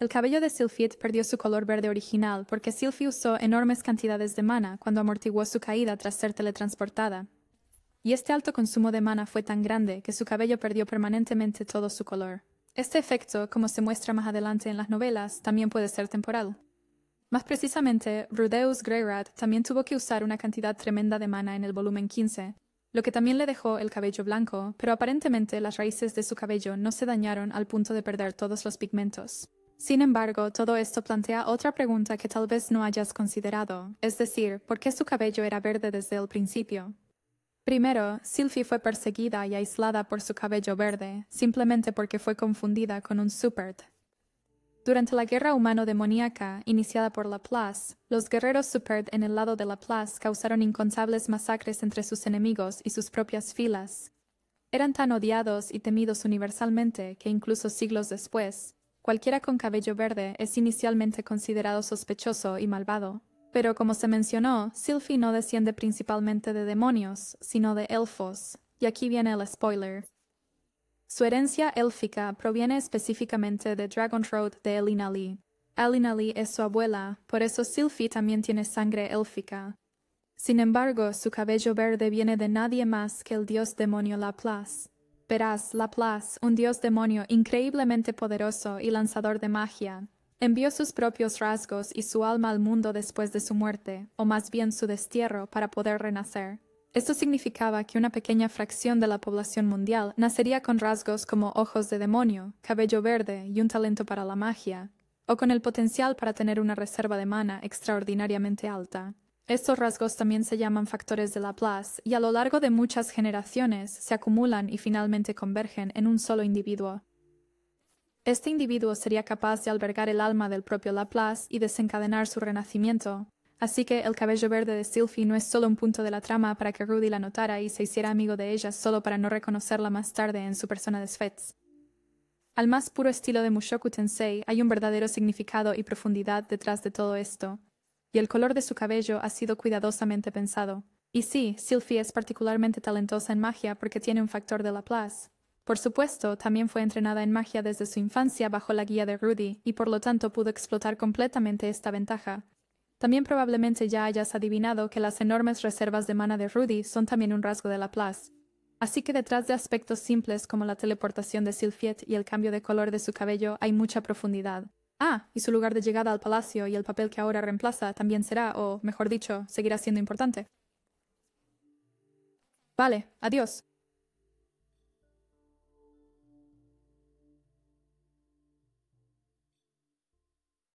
El cabello de Sylphie perdió su color verde original porque Sylphie usó enormes cantidades de mana cuando amortiguó su caída tras ser teletransportada. Y este alto consumo de mana fue tan grande que su cabello perdió permanentemente todo su color. Este efecto, como se muestra más adelante en las novelas, también puede ser temporal. Más precisamente, Rudeus Greyrat también tuvo que usar una cantidad tremenda de mana en el volumen 15, lo que también le dejó el cabello blanco, pero aparentemente las raíces de su cabello no se dañaron al punto de perder todos los pigmentos. Sin embargo, todo esto plantea otra pregunta que tal vez no hayas considerado, es decir, ¿por qué su cabello era verde desde el principio? Primero, Sylphie fue perseguida y aislada por su cabello verde, simplemente porque fue confundida con un Supert. Durante la guerra humano-demoníaca, iniciada por Laplace, los guerreros Supert en el lado de Laplace causaron incontables masacres entre sus enemigos y sus propias filas. Eran tan odiados y temidos universalmente que incluso siglos después, cualquiera con cabello verde es inicialmente considerado sospechoso y malvado. Pero como se mencionó, Sylphie no desciende principalmente de demonios, sino de elfos, y aquí viene el spoiler. Su herencia élfica proviene específicamente de Dragon Road de Elina Lee. Elina Lee es su abuela, por eso Sylphie también tiene sangre élfica. Sin embargo, su cabello verde viene de nadie más que el dios demonio Laplace. Verás, Laplace, un dios demonio increíblemente poderoso y lanzador de magia, envió sus propios rasgos y su alma al mundo después de su muerte, o más bien su destierro, para poder renacer. Esto significaba que una pequeña fracción de la población mundial nacería con rasgos como ojos de demonio, cabello verde y un talento para la magia, o con el potencial para tener una reserva de mana extraordinariamente alta. Estos rasgos también se llaman factores de Laplace y a lo largo de muchas generaciones se acumulan y finalmente convergen en un solo individuo. Este individuo sería capaz de albergar el alma del propio Laplace y desencadenar su renacimiento. Así que el cabello verde de Sylphie no es solo un punto de la trama para que Rudy la notara y se hiciera amigo de ella solo para no reconocerla más tarde en su persona de Sfets. Al más puro estilo de Mushoku Tensei hay un verdadero significado y profundidad detrás de todo esto, y el color de su cabello ha sido cuidadosamente pensado. Y sí, Sylphie es particularmente talentosa en magia porque tiene un factor de Laplace. Por supuesto, también fue entrenada en magia desde su infancia bajo la guía de Rudy, y por lo tanto pudo explotar completamente esta ventaja. También probablemente ya hayas adivinado que las enormes reservas de mana de Rudy son también un rasgo de Laplace. Así que detrás de aspectos simples como la teleportación de Sylphiet y el cambio de color de su cabello hay mucha profundidad. Ah, y su lugar de llegada al palacio y el papel que ahora reemplaza también será, o mejor dicho, seguirá siendo importante. Vale, adiós.